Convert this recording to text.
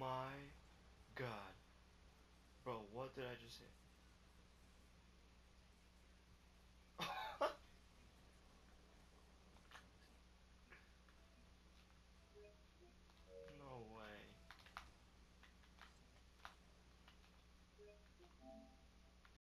my god. Bro, what did I just say?